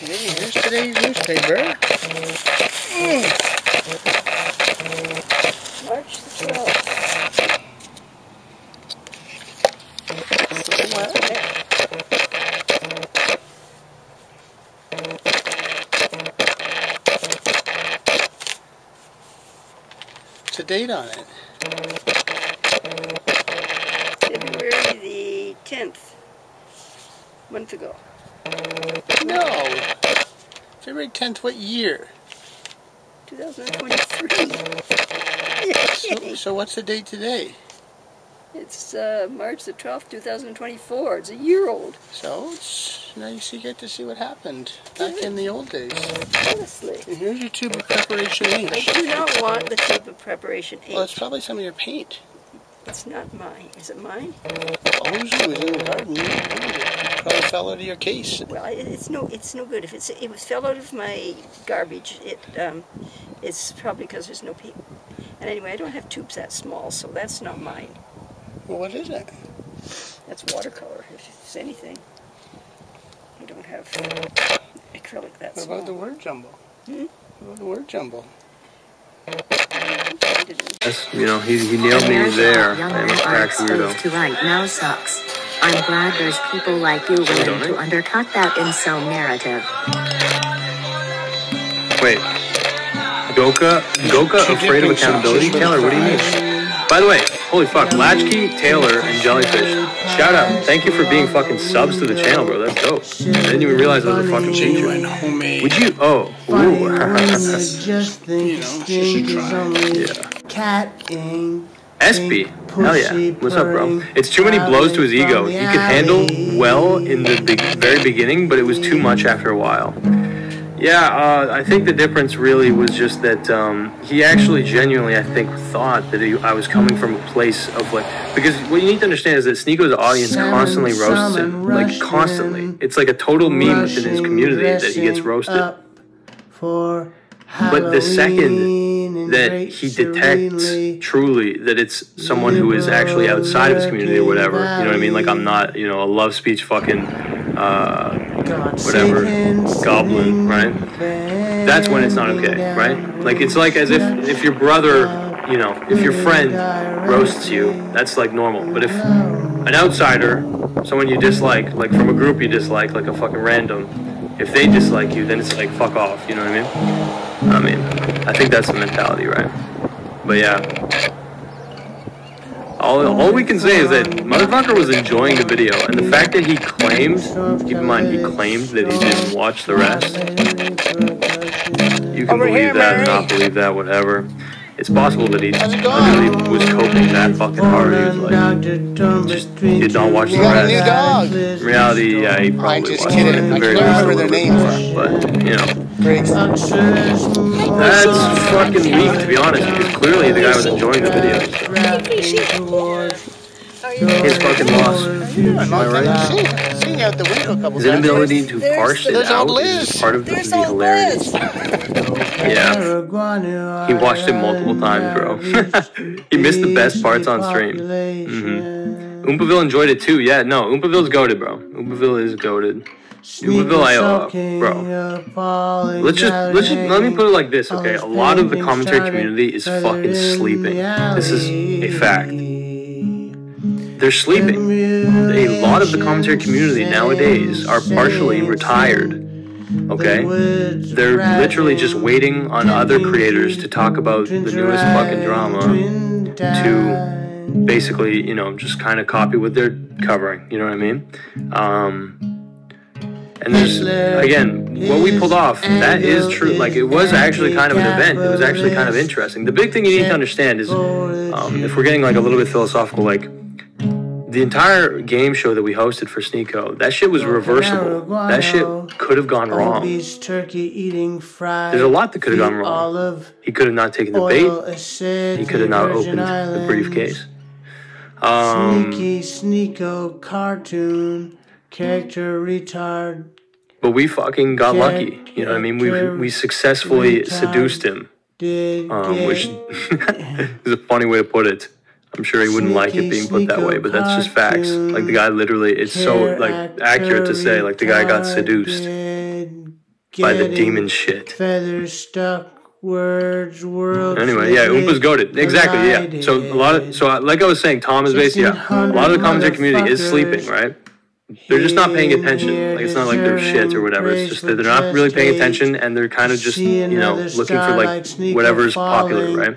Here's today's newspaper. March the 12th. What's the date on it? February the 10th. Month ago. No. February 10th, what year? 2023. So, so what's the date today? It's uh, March the 12th, 2024. It's a year old. So, it's, now you get to see what happened back in the old days. Honestly. And here's your tube of preparation ink. I do not want the tube of preparation ink. Well, it's probably some of your paint. It's not mine. Is it mine? Oh, it was in the garden. It probably fell out of your case. Well, it's no, it's no good. If it's, it was fell out of my garbage, it, um, it's probably because there's no paper. And anyway, I don't have tubes that small, so that's not mine. Well, what is it? That's watercolor, if it's anything. I don't have acrylic that What small. about the word jumble? Hmm? What about the word jumble? Yes, you know, he, he nailed me there. Young I'm a are crack weirdo. to right now sucks. I'm glad there's people like you willing Donate? to undercut that incel narrative. Wait. Goka? Goka afraid of accountability? Taylor, what do you mean? By the way, holy fuck, Latchkey, Taylor, and Jellyfish. Shout out. Thank you for being fucking subs to the channel, bro. That's dope. I didn't even realize I was a fucking Genuine feature. homemade. Would you? Oh. Funny Ooh. you just think You know, stink you should is try. yeah. cat SB. Hell yeah. What's up, bro? It's too many blows to his ego. He could handle well in the very beginning, but it was too much after a while. Yeah, uh, I think the difference really was just that um, he actually genuinely, I think, thought that he, I was coming from a place of like because what you need to understand is that Sneako's audience constantly roasts him, like constantly. It's like a total meme within his community that he gets roasted. For But the second that he detects truly that it's someone who is actually outside of his community or whatever, you know what I mean? Like I'm not, you know, a love speech fucking uh, whatever, goblin, right? That's when it's not okay, right? Like it's like as if if your brother, you know, if your friend roasts you, that's like normal. But if an outsider, someone you dislike, like from a group you dislike, like a fucking random, if they dislike you, then it's like fuck off, you know what I mean? I mean, I think that's the mentality, right? But yeah. All, all we can say is that motherfucker was enjoying the video, and the fact that he claimed, keep in mind, he claimed that he didn't watch the rest. You can Over believe here, that, Mary. not believe that, whatever. It's possible that he literally was coping that fucking hard. He was like, just did not watch the You got a new rest. dog. In reality, yeah, he probably I'm just watched kidding. it I very can least a remember their names. But, you know. That's fucking weak, to be honest, because clearly the guy was enjoying the video. His fucking loss. I'm not right? right? Seeing, seeing out the window a couple His inability to parse it out is part of the, There's hilarious. Yeah. He watched it multiple times, bro. he missed the best parts on stream. Mm-hmm. Oompaville enjoyed it too. Yeah, no, Oompaville's goaded, bro. Oompaville is goaded. Oompaville, I, uh, bro. Let's just let's just let me put it like this, okay? A lot of the commentary community is fucking sleeping. This is a fact. They're sleeping. A lot of the commentary community nowadays are partially retired. Okay? They're literally just waiting on other creators to talk about the newest fucking drama to basically, you know, just kind of copy what they're covering. You know what I mean? Um, and there's again, what we pulled off, that is true. Like it was actually kind of an event. It was actually kind of interesting. The big thing you need to understand is, um, if we're getting like a little bit philosophical, like the entire game show that we hosted for Sneako, that shit was reversible. That shit could have gone wrong. Obese turkey eating fried. There's a lot that could have gone wrong. Olive He could have not taken the bait. He could have not opened the briefcase. Um, Sneaky, sneako, cartoon, character retard. But we fucking got lucky. You know what I mean? We we successfully seduced him, um, which is a funny way to put it. I'm sure he wouldn't like it being put that way, but that's just facts. Like the guy literally, it's so like accurate to say, like the guy got seduced. by the demon shit. Feathers stuck. Words, world. Anyway, yeah, Oompa's goaded. Exactly, yeah. So a lot of, so like I was saying, Tom is basically, yeah, a lot of the commentary community is sleeping, right? They're just not paying attention. Like it's not like they're shit or whatever. It's just that they're not really paying attention and they're kind of just, you know, looking for like whatever's popular, right?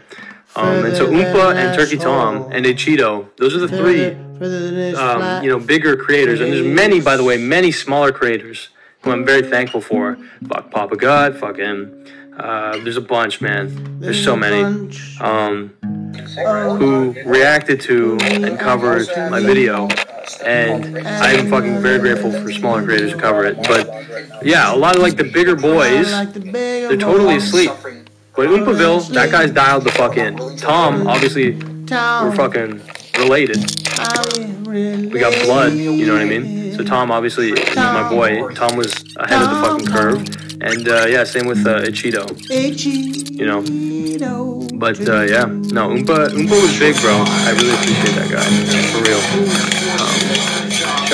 Um, and so Oompa and Turkey Tom and a Cheeto, those are the three, um, you know, bigger creators. And there's many, by the way, many smaller creators who I'm very thankful for. Fuck Papa God, fucking. Uh, there's a bunch, man. There's so many. Um, who reacted to and covered my video. And I am fucking very grateful for smaller creators who cover it. But yeah, a lot of like the bigger boys, they're totally asleep. But Oompaville, that guy's dialed the fuck in. Tom, obviously, we're fucking related. We got blood, you know what I mean? So Tom, obviously, is my boy. Tom was ahead of the fucking curve. And uh, yeah, same with uh, Ichido. You know? But uh, yeah, no, Oompa, Oompa was big, bro. I really appreciate that guy. For real.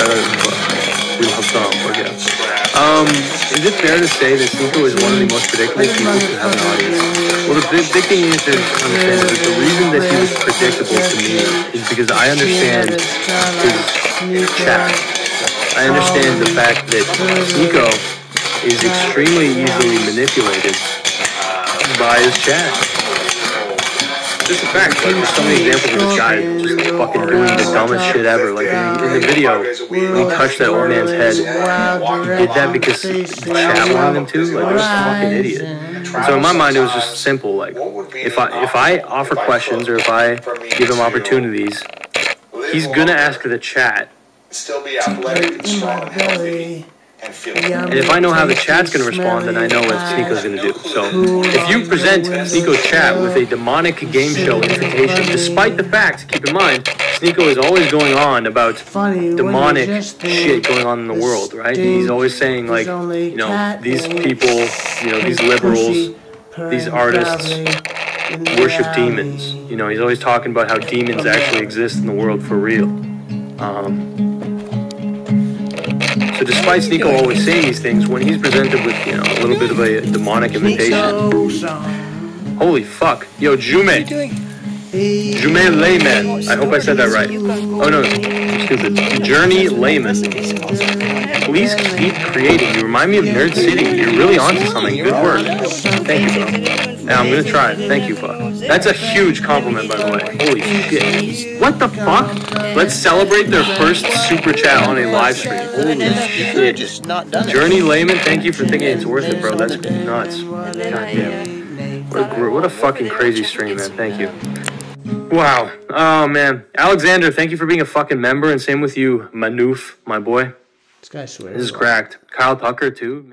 Shout out yeah. Um, is it fair to say that Sneako is one of the most predictable people to have an audience? Well, the big, big thing is to understand that the reason that he was predictable to me is because I understand his chat. I understand the fact that Sneako is extremely easily manipulated by his chat. Just a fact, like there's so many examples of this guy just fucking doing the dumbest shit ever. Like in, in the video, when he touched that old man's head, he did that because the chat wanted him to. Like, there's a fucking idiot. And so in my mind, it was just simple. Like, if I if I offer questions or if I give him opportunities, he's gonna ask the chat. Still be athletic and strong and healthy. And feel And if I know how the chat's going to respond, then I know what Sneako's going to do. So if you present Sneako's chat with a demonic game show invitation, despite the fact, keep in mind, Sneako is always going on about demonic shit going on in the world, right? He's always saying, like, you know, these people, you know, these liberals, these artists worship demons. You know, he's always talking about how demons actually exist in the world for real. Um, despite Sneako always saying these things, when he's presented with, you know, a little bit of a demonic invitation, holy fuck. Yo, Jume. Jume Layman. I hope I said that right. Oh no, stupid. Journey Layman. Please keep creating. You remind me of Nerd City. You're really onto something. Good work. Thank you, bro. Yeah, I'm gonna try it. Thank you, fuck. That's a huge compliment, by the way. Holy shit. What the fuck? Let's celebrate their first super chat on a live stream. Holy shit. Just not done it. Journey Layman, thank you for thinking it's worth it, bro. That's nuts. God damn. What a, what a fucking crazy stream, man. Thank you. Wow. Oh, man. Alexander, thank you for being a fucking member, and same with you, Manoof, my boy. This guy swears. This is cracked. Kyle Tucker, too.